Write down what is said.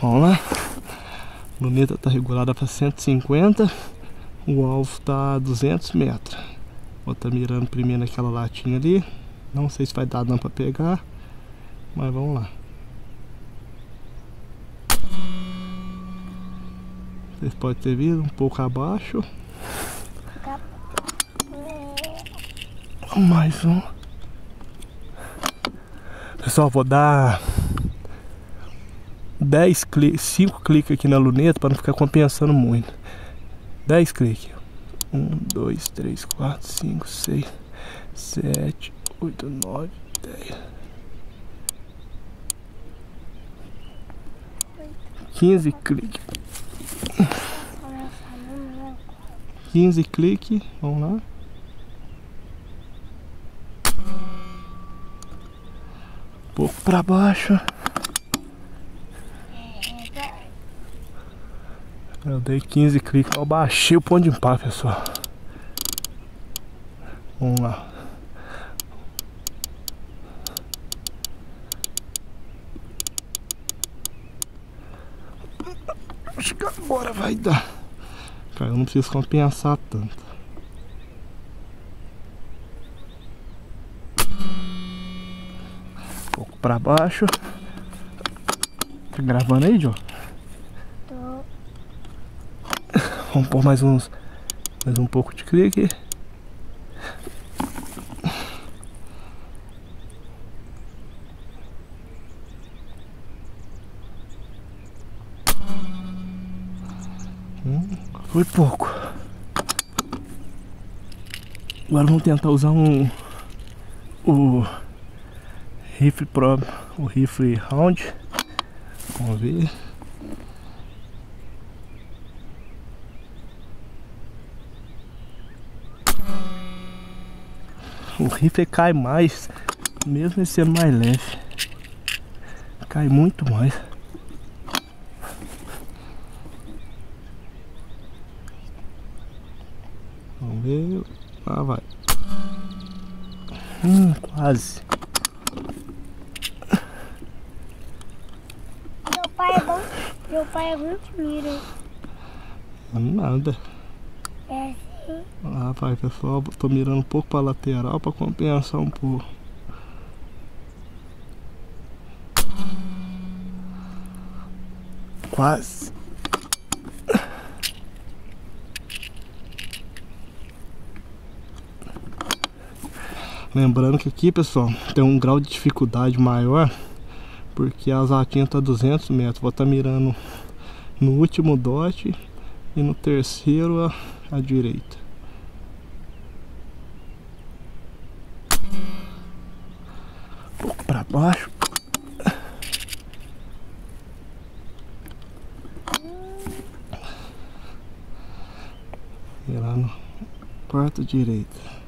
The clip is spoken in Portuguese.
Vamos lá. Luneta tá regulada para 150. O alvo tá a 200 metros. Vou tá mirando primeiro naquela latinha ali. Não sei se vai dar não para pegar. Mas vamos lá. Vocês podem ter visto um pouco abaixo. Mais um. Pessoal, vou dar 10 cliques, 5 cliques aqui na luneta para não ficar compensando muito. 10 cliques. 1, 2, 3, 4, 5, 6, 7, 8, 9, 10. 15 cliques. 15 cliques. Vamos lá. Um pouco para baixo. Eu dei 15 cliques, eu baixei o ponto de impacto, pessoal. Vamos lá. Acho que agora vai dar. Cara, eu não preciso compensar tanto. Um pouco pra baixo. Tá gravando aí, Joe? Tô. Vamos pôr mais uns. Mais um pouco de clique. Hum, foi pouco. Agora vamos tentar usar um. O rifle pro. O rifle round. Vamos ver. O rifle cai mais, mesmo ele sendo mais leve. Cai muito mais. Vamos ver. Ah, vai. Hum, quase. Meu pai é bom. Meu pai é muito mira. Nada. Ah, vai, pessoal. Tô mirando um pouco pra lateral pra compensar um pouco. Quase. Lembrando que aqui, pessoal, tem um grau de dificuldade maior porque as latinhas tá 200 metros. Vou estar tá mirando no último dote e no terceiro à, à direita. Um pouco para baixo. Mirar no quarto direita.